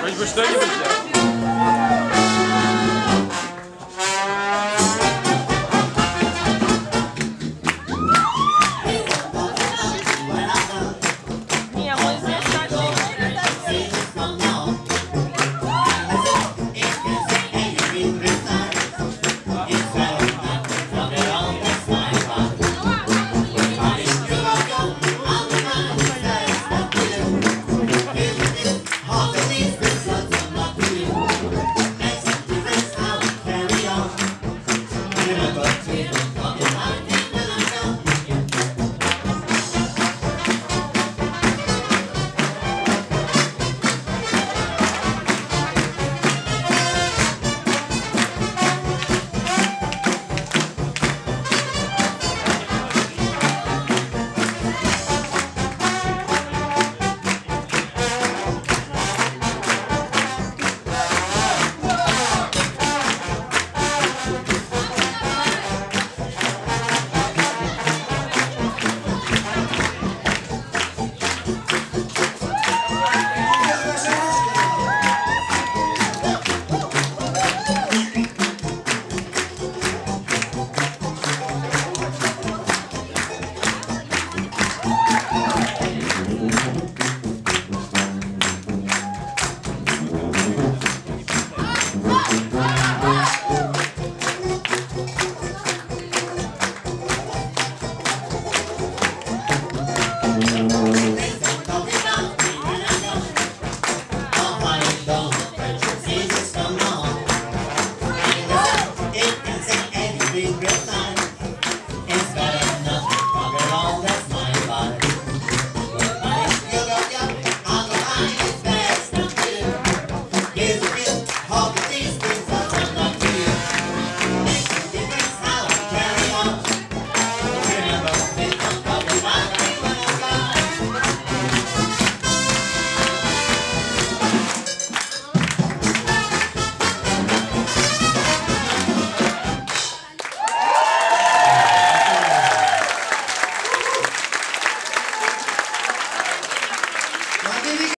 Хоть бы что-нибудь.